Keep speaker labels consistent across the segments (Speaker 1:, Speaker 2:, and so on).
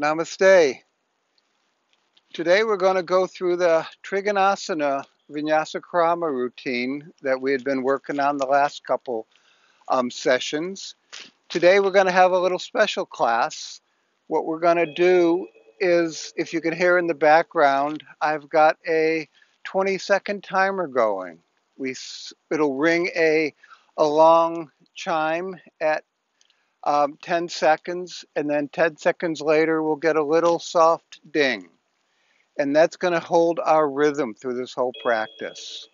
Speaker 1: Namaste. Today we're going to go through the Trikonasana Vinyasa Krama routine that we had been working on the last couple um, sessions. Today we're going to have a little special class. What we're going to do is, if you can hear in the background, I've got a 20 second timer going. We, it'll ring a, a long chime at um, 10 seconds, and then 10 seconds later, we'll get a little soft ding. And that's going to hold our rhythm through this whole practice.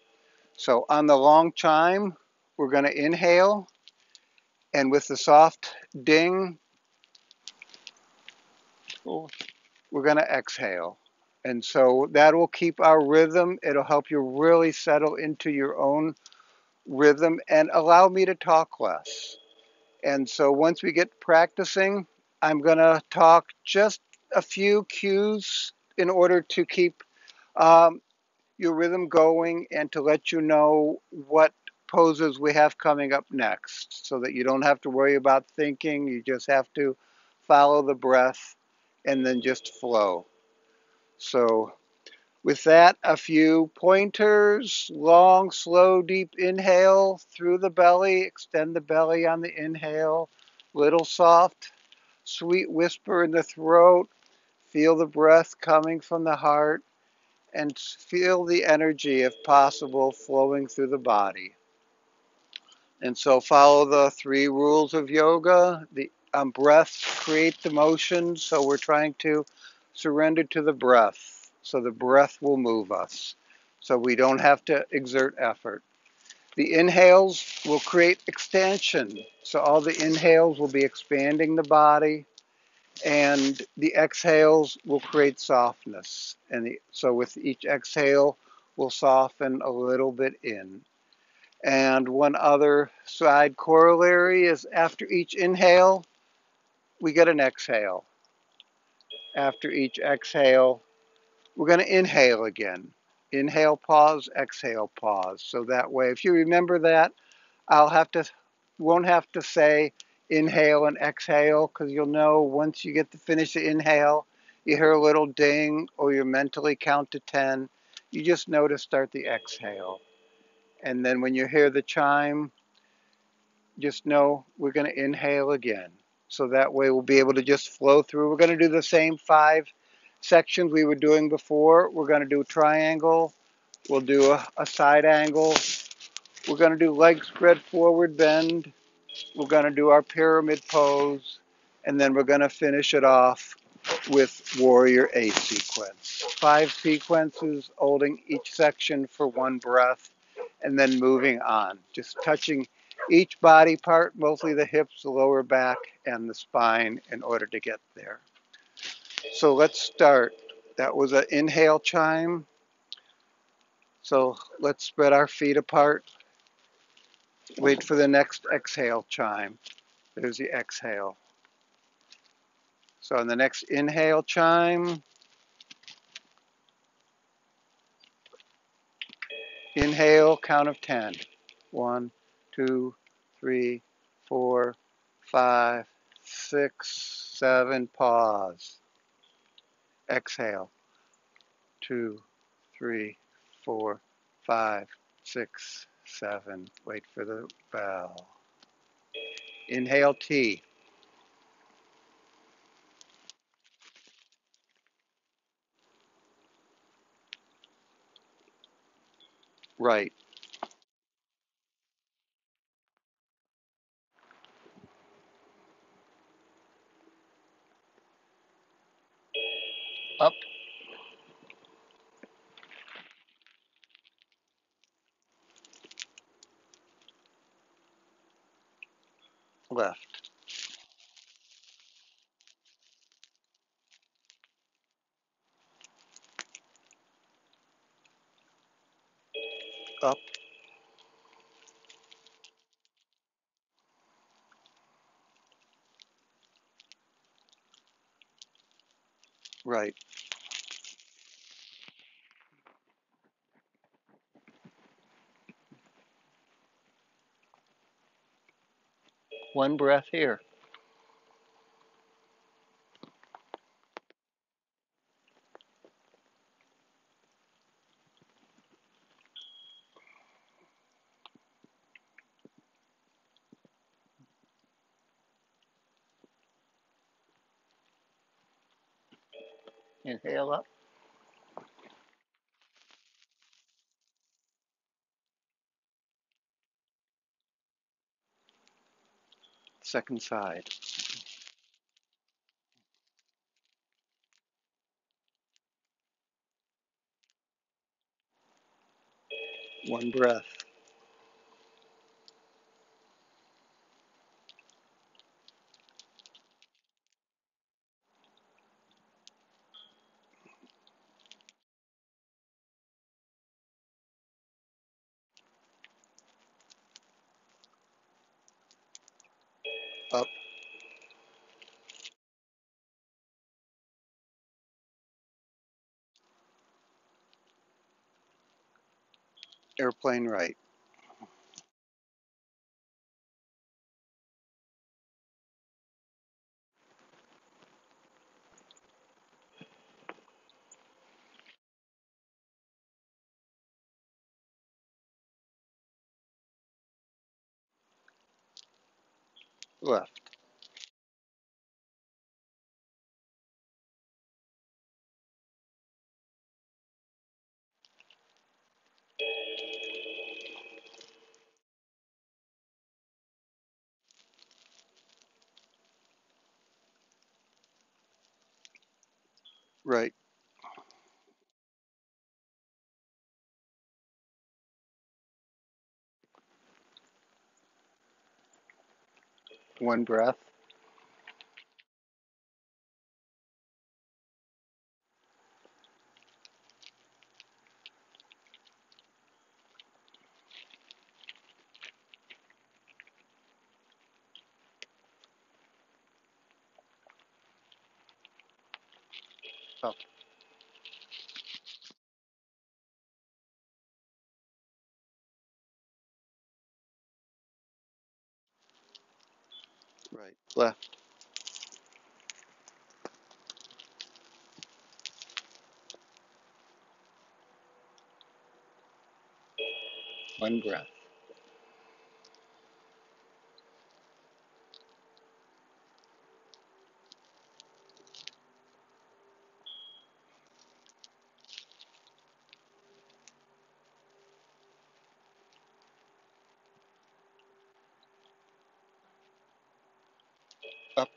Speaker 1: So on the long chime, we're going to inhale, and with the soft ding, we're going to exhale. And so that will keep our rhythm. It'll help you really settle into your own rhythm and allow me to talk less. And so once we get practicing, I'm going to talk just a few cues in order to keep um, your rhythm going and to let you know what poses we have coming up next so that you don't have to worry about thinking. You just have to follow the breath and then just flow. So with that, a few pointers, long, slow, deep inhale through the belly, extend the belly on the inhale, little soft, sweet whisper in the throat, feel the breath coming from the heart, and feel the energy, if possible, flowing through the body. And so follow the three rules of yoga. The um, breath create the motion, so we're trying to surrender to the breath so the breath will move us. So we don't have to exert effort. The inhales will create extension. So all the inhales will be expanding the body, and the exhales will create softness. And the, so with each exhale, we'll soften a little bit in. And one other side corollary is after each inhale, we get an exhale. After each exhale, we're going to inhale again. Inhale, pause, exhale, pause. So that way, if you remember that, I'll have to, won't have to say inhale and exhale because you'll know once you get to finish the inhale, you hear a little ding or you mentally count to 10. You just know to start the exhale. And then when you hear the chime, just know we're going to inhale again. So that way we'll be able to just flow through. We're going to do the same five sections we were doing before. We're going to do triangle. We'll do a, a side angle. We're going to do leg spread forward bend. We're going to do our pyramid pose. And then we're going to finish it off with warrior A sequence. Five sequences holding each section for one breath and then moving on. Just touching each body part, mostly the hips, the lower back, and the spine in order to get there. So let's start. That was an inhale chime. So let's spread our feet apart. Wait for the next exhale chime. There's the exhale. So on the next inhale chime, inhale, count of 10. 1, 2, 3, 4, 5, 6, 7, pause exhale. Two, three, four, five, six, seven. Wait for the bell. Inhale T. Right. Up. Left. Up. Right. One breath here. Inhale up. Second side. One breath. Up. Airplane right. Left. Right. One breath. Up. Right. Left. One breath. Up.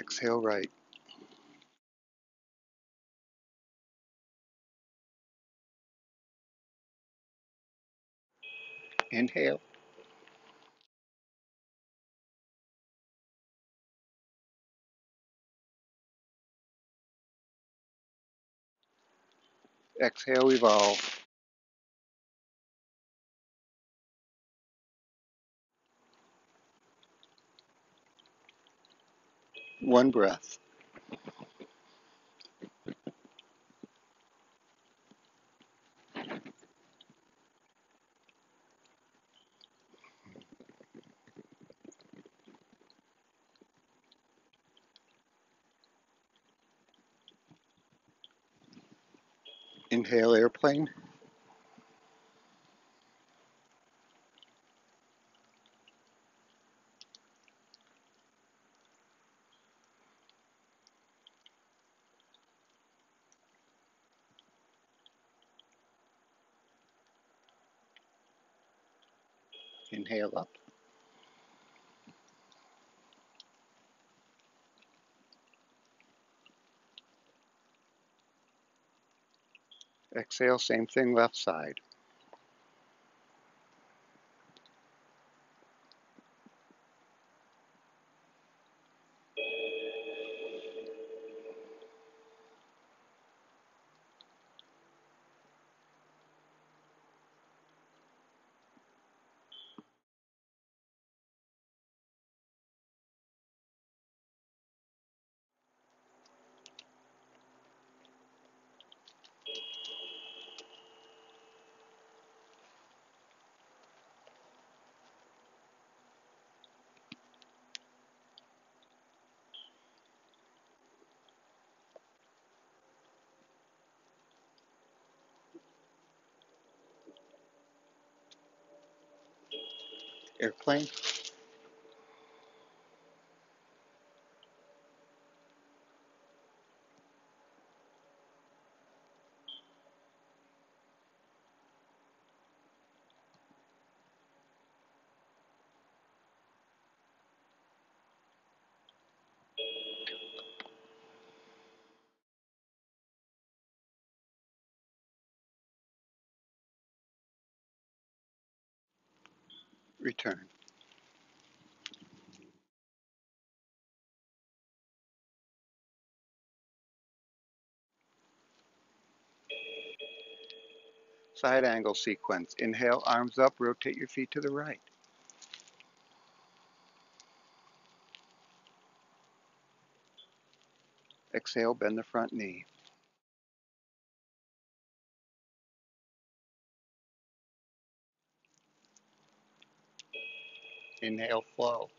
Speaker 1: Exhale right. Inhale. Exhale, evolve. One breath. Inhale, airplane. Inhale up. Exhale, same thing, left side. Airplane. Return. Side angle sequence. Inhale, arms up, rotate your feet to the right. Exhale, bend the front knee. Inhale, flow.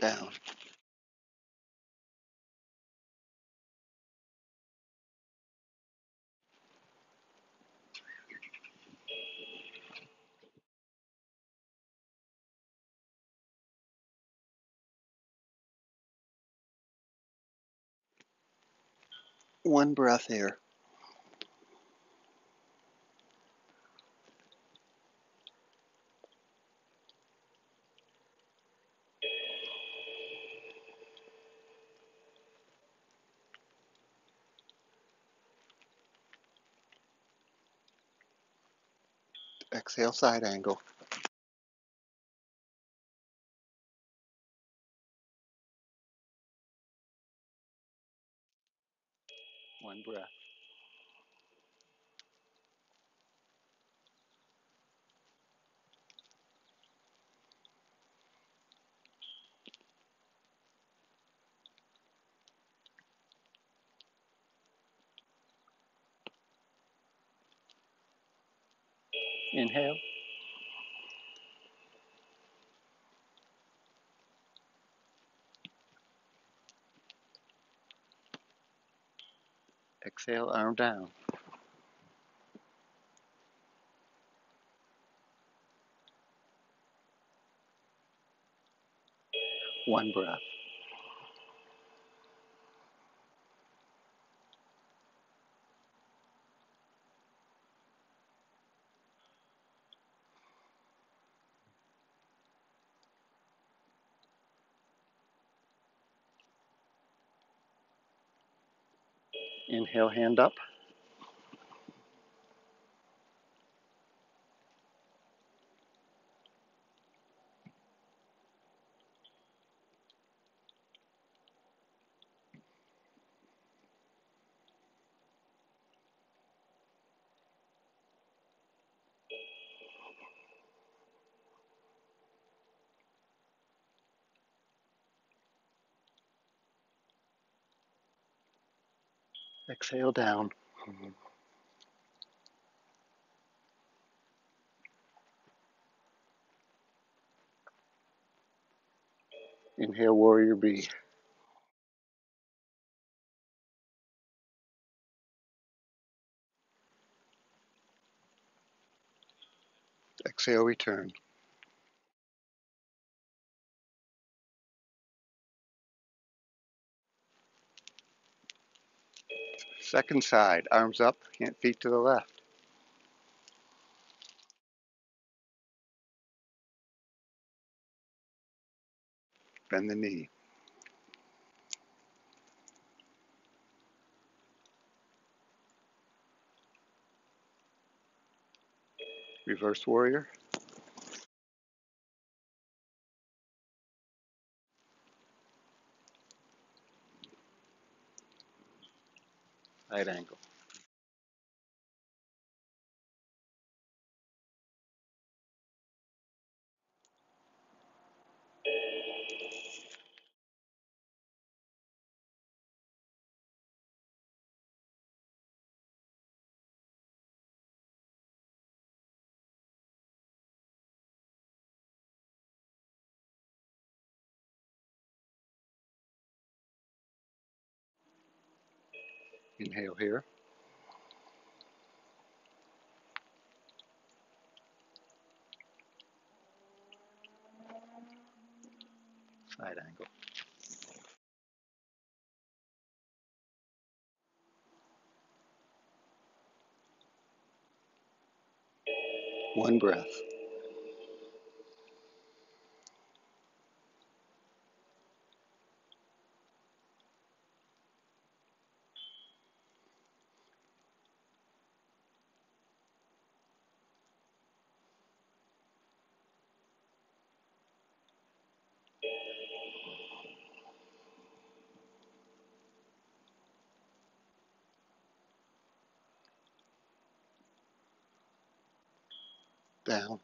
Speaker 1: Down. One breath here. Exhale, side angle. One breath. Inhale. Exhale, arm down. One breath. Inhale, hand up. Exhale, down. Inhale, warrior B. Exhale, return. Second side, arms up, feet to the left. Bend the knee. Reverse warrior. Side angle. Inhale here. Side angle. One breath. Down.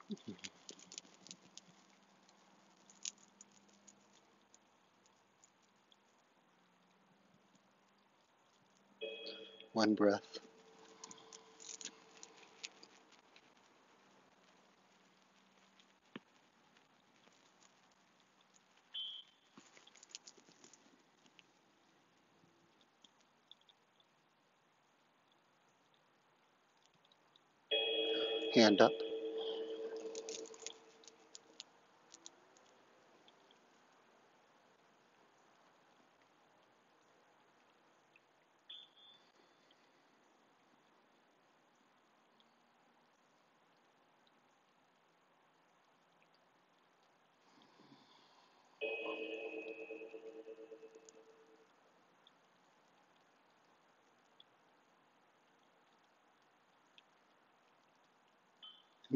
Speaker 1: One breath. Hand up.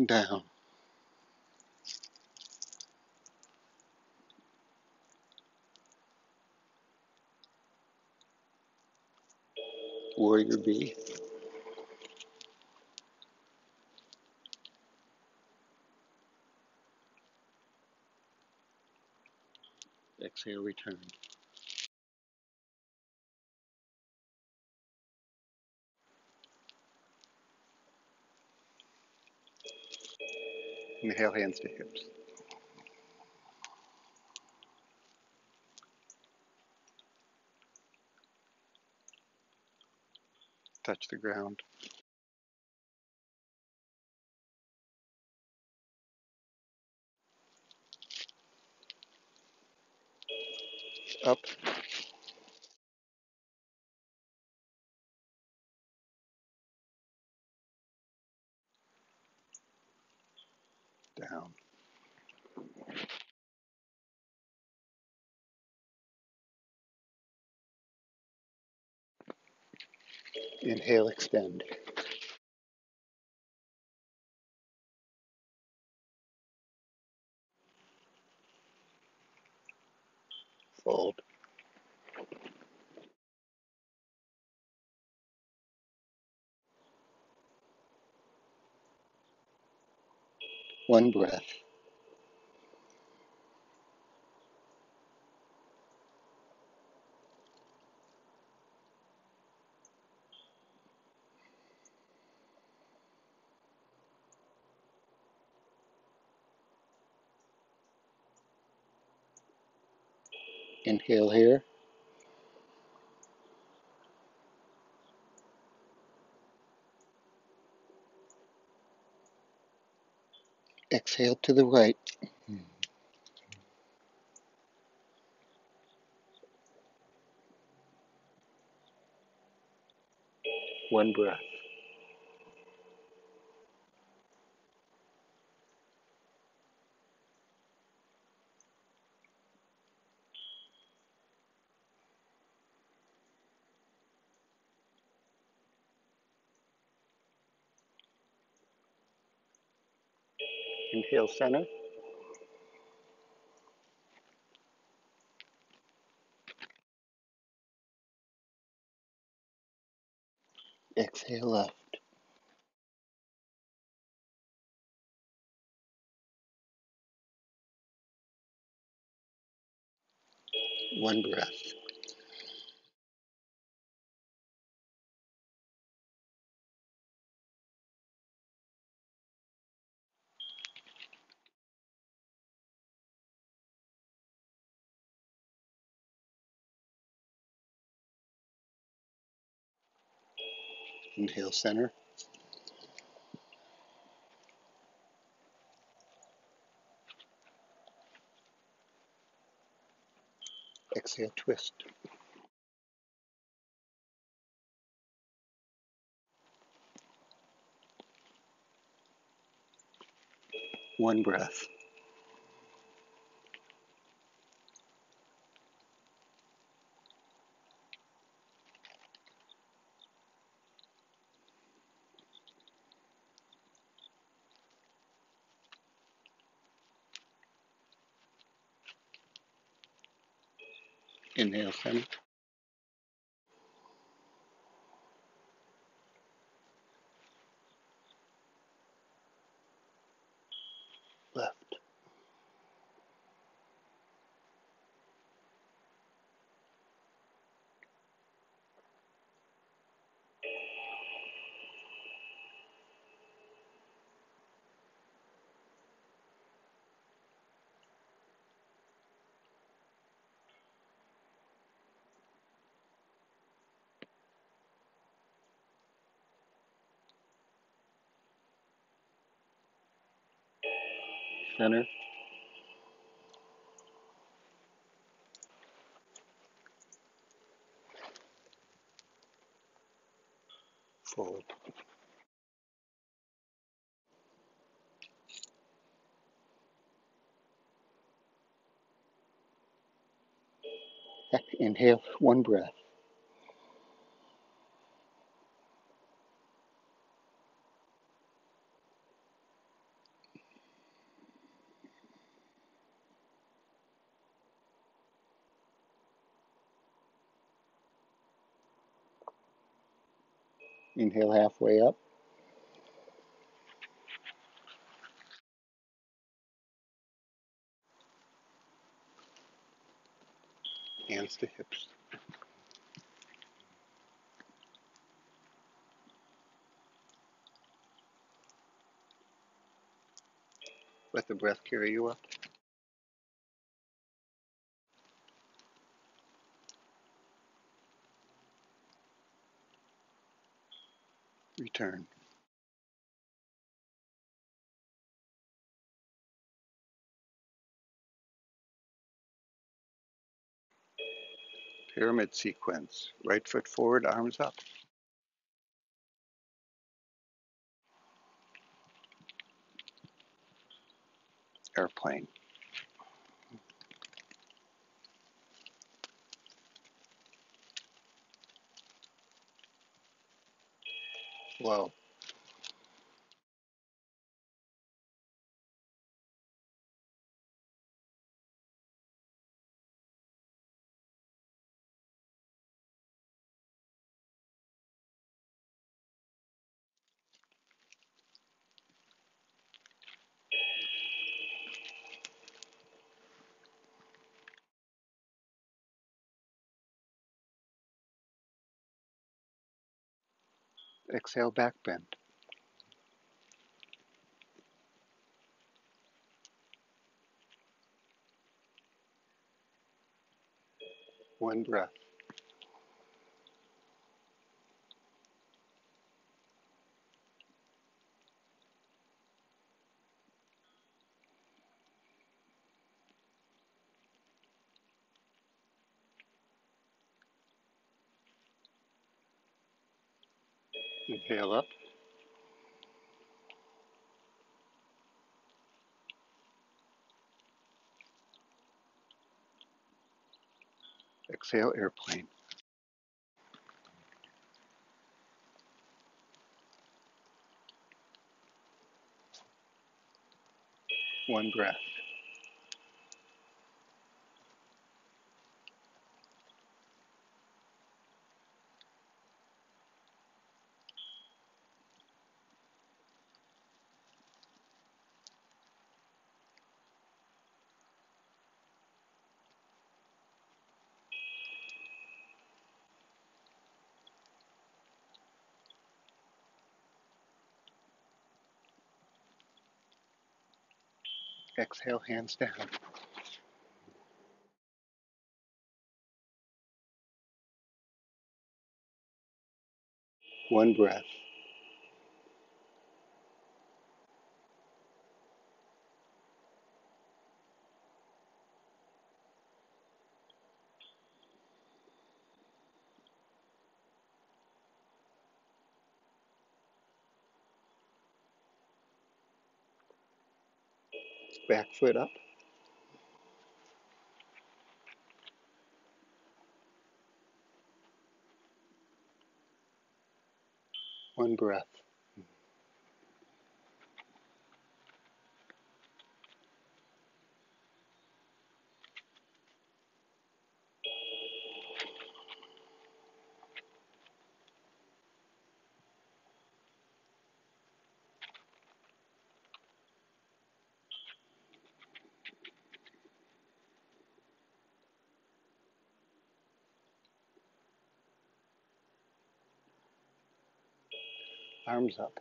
Speaker 1: Down. Warrior B. Exhale, return. Inhale, hands to hips. Touch the ground. Up. Down. Inhale, extend. Fold. One breath. Inhale here. Exhale to the right. One breath. Inhale, center. Exhale, left. One breath. Inhale center. Exhale twist. One breath. Inhale center. Center. Forward. Inhale one breath. Inhale halfway up. Hands to hips. Let the breath carry you up. Return. Pyramid sequence. Right foot forward, arms up. Airplane. Flow. Exhale, back bend. One breath. Inhale up. Exhale, airplane. One breath. Exhale, hands down. One breath. Back foot up. One breath. Arms up.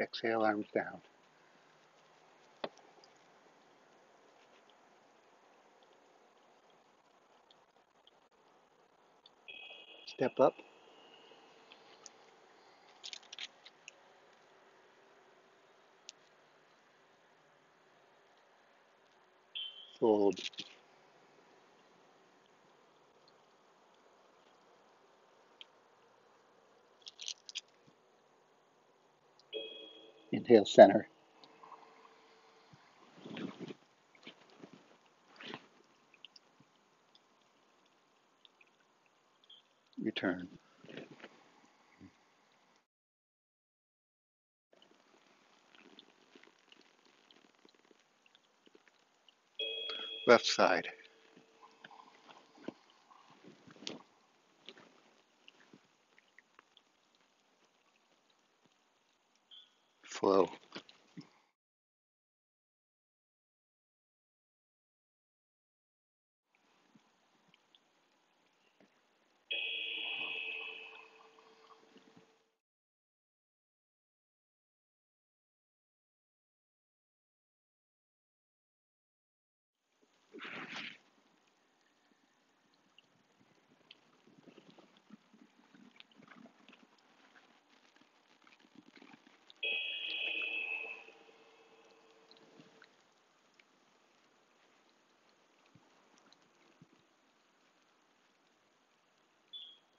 Speaker 1: Exhale, arms down. Step up. Fold. Inhale, center. Return. Left side. Flow.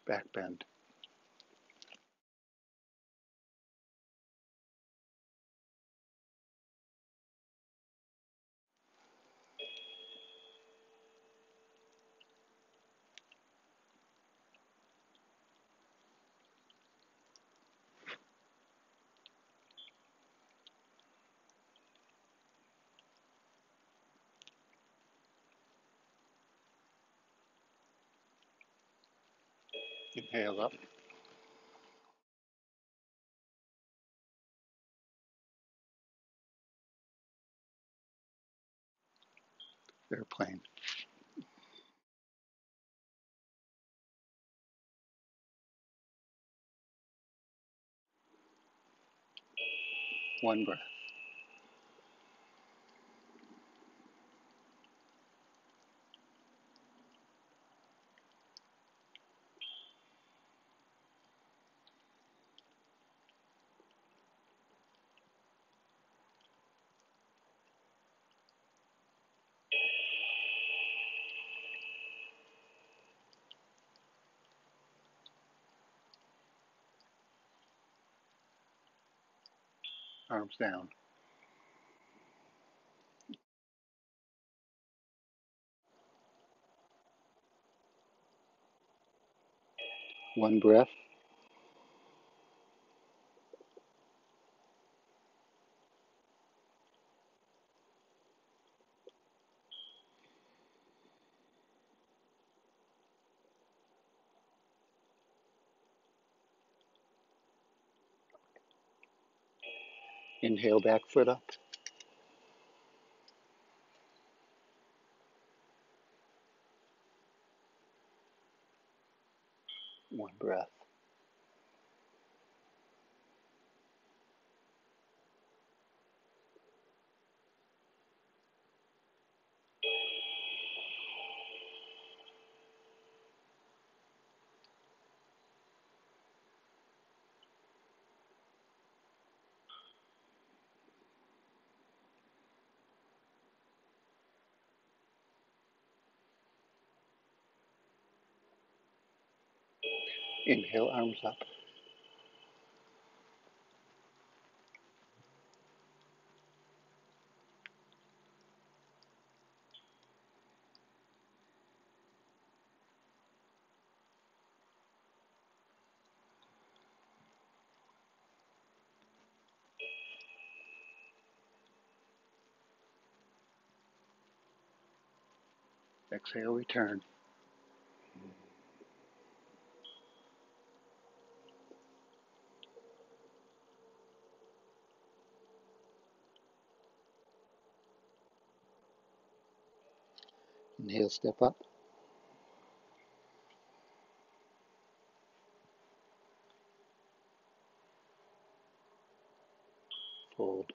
Speaker 1: Back bend. Inhale up. Airplane. One breath. Arms down. One breath. Inhale, back foot up. One breath. Inhale, arms up. Exhale, return. Inhale, step up. Fold.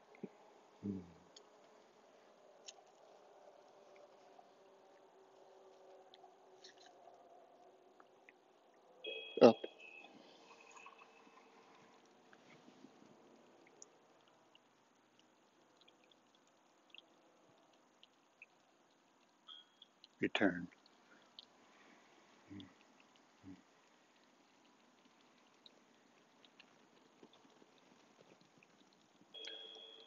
Speaker 1: Up. Return.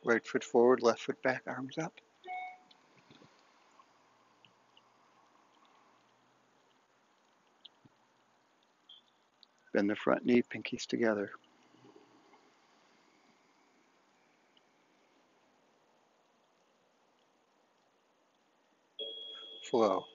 Speaker 1: Right foot forward, left foot back, arms up. Bend the front knee, pinkies together. Flow.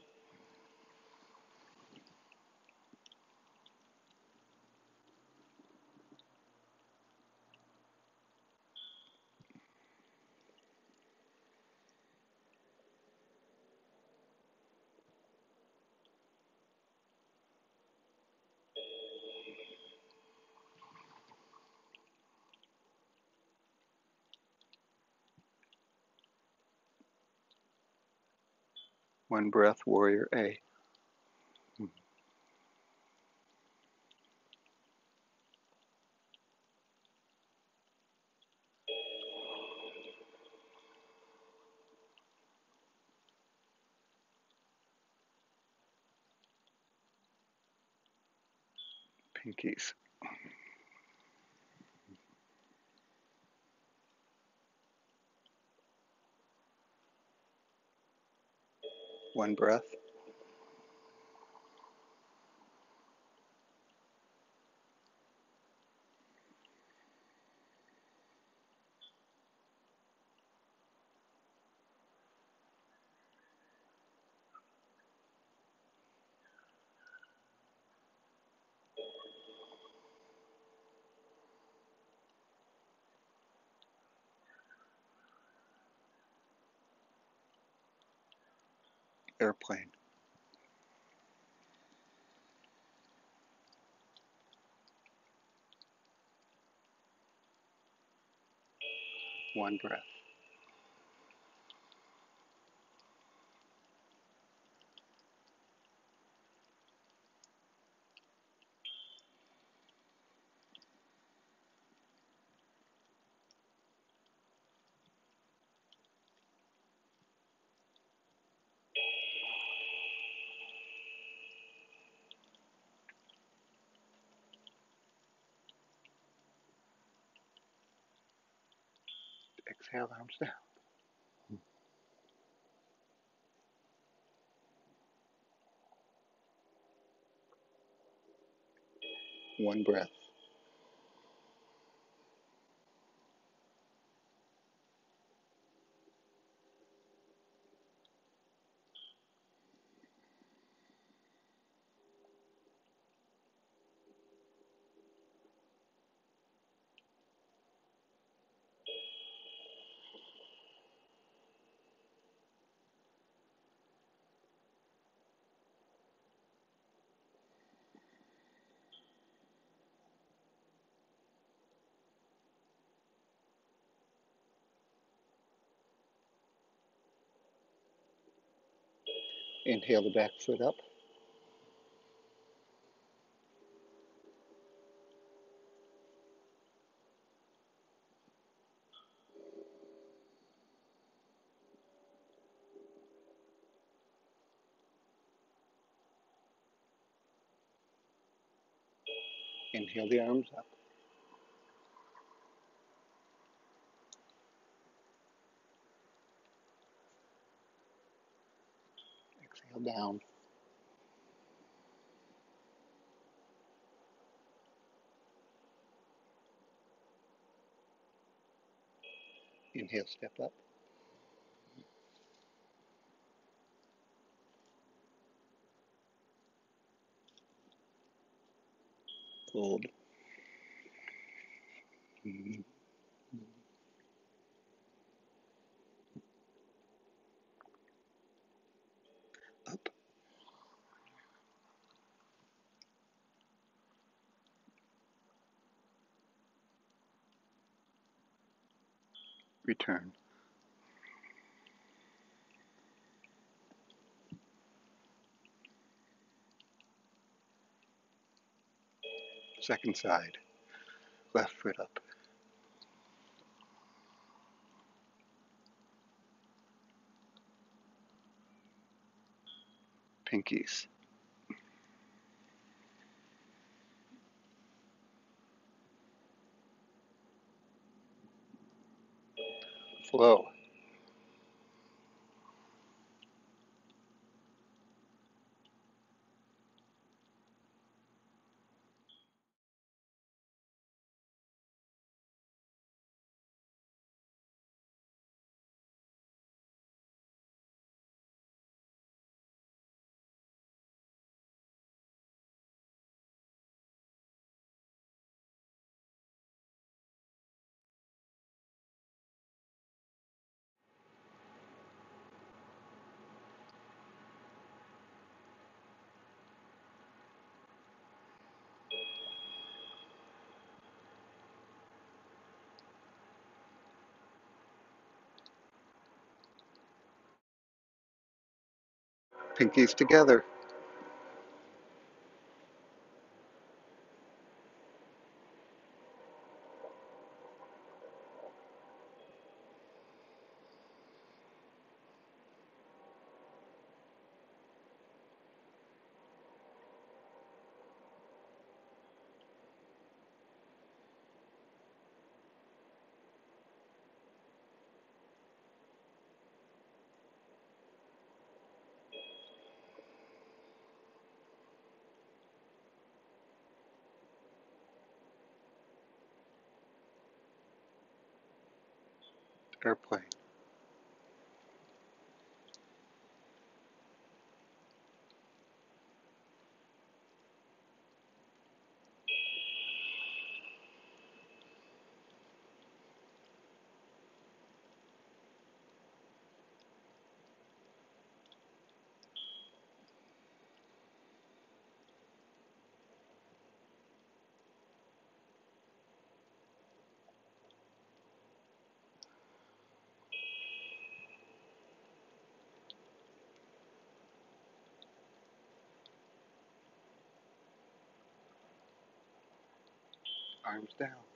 Speaker 1: One breath, warrior A. Pinkies. One breath. Airplane. One breath. Exhale, arms down. One breath. Inhale the back foot up. Inhale the arms up. Exhale down. Inhale, step up. Hold. Up. Return. Second side. Left foot up. Pinkies. Flow. Pinkies together. Airplane. Arms down.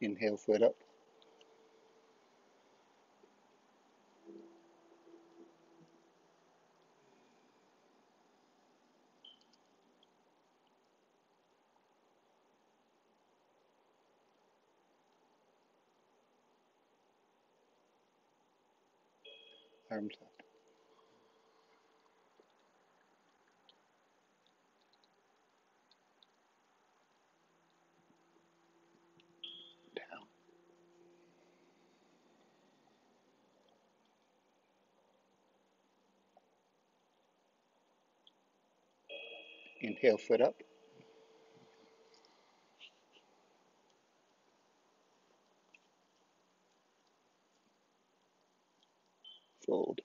Speaker 1: Inhale, foot up. Arms up. Inhale, foot up. Fold.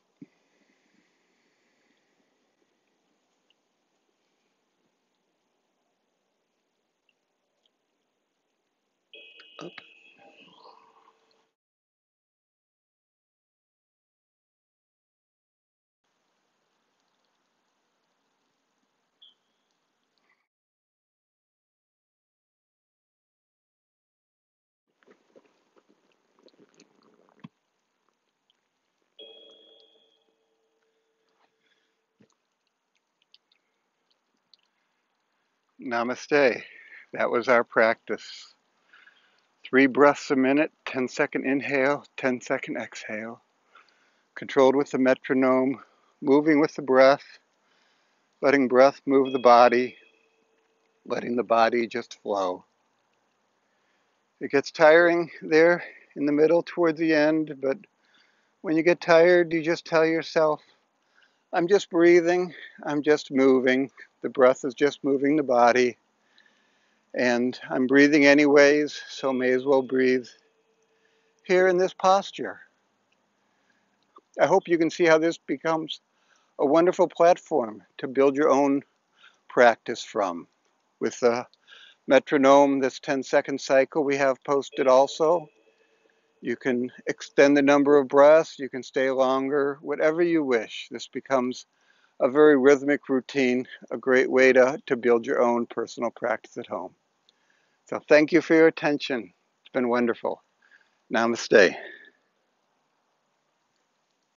Speaker 1: Namaste. That was our practice. Three breaths a minute, 10 second inhale, 10 second exhale. Controlled with the metronome, moving with the breath, letting breath move the body, letting the body just flow. It gets tiring there in the middle toward the end, but when you get tired, you just tell yourself, I'm just breathing, I'm just moving. The breath is just moving the body, and I'm breathing anyways, so may as well breathe here in this posture. I hope you can see how this becomes a wonderful platform to build your own practice from. With the metronome, this 10 second cycle we have posted also. You can extend the number of breaths, you can stay longer, whatever you wish. This becomes a very rhythmic routine, a great way to, to build your own personal practice at home. So thank you for your attention. It's been wonderful. Namaste.